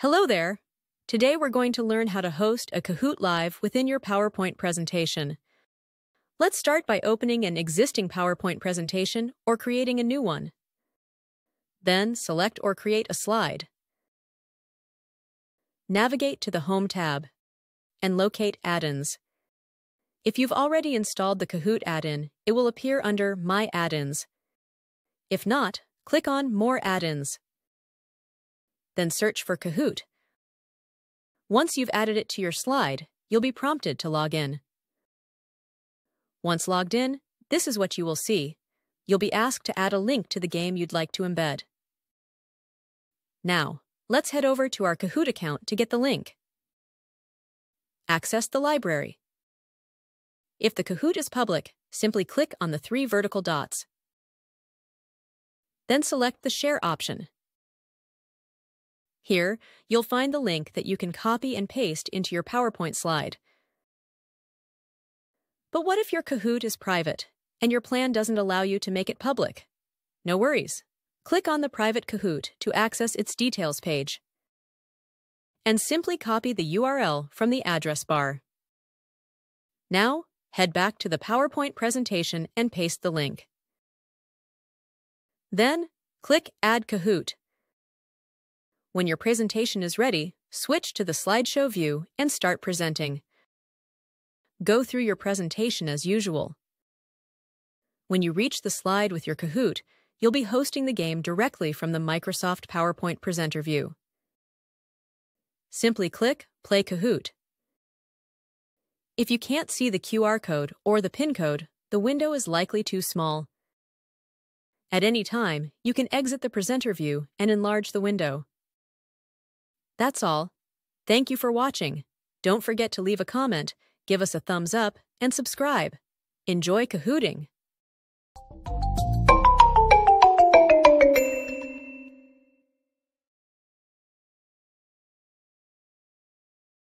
Hello there! Today we're going to learn how to host a Kahoot Live within your PowerPoint presentation. Let's start by opening an existing PowerPoint presentation or creating a new one. Then select or create a slide. Navigate to the Home tab and locate Add-ins. If you've already installed the Kahoot add-in, it will appear under My Add-ins. If not, click on More Add-ins then search for Kahoot. Once you've added it to your slide, you'll be prompted to log in. Once logged in, this is what you will see. You'll be asked to add a link to the game you'd like to embed. Now, let's head over to our Kahoot account to get the link. Access the library. If the Kahoot is public, simply click on the three vertical dots. Then select the Share option. Here, you'll find the link that you can copy and paste into your PowerPoint slide. But what if your Kahoot is private and your plan doesn't allow you to make it public? No worries. Click on the private Kahoot to access its details page. And simply copy the URL from the address bar. Now, head back to the PowerPoint presentation and paste the link. Then, click Add Kahoot when your presentation is ready, switch to the slideshow view and start presenting. Go through your presentation as usual. When you reach the slide with your Kahoot, you'll be hosting the game directly from the Microsoft PowerPoint presenter view. Simply click Play Kahoot. If you can't see the QR code or the PIN code, the window is likely too small. At any time, you can exit the presenter view and enlarge the window. That's all. Thank you for watching. Don't forget to leave a comment, give us a thumbs up, and subscribe. Enjoy Kahooting!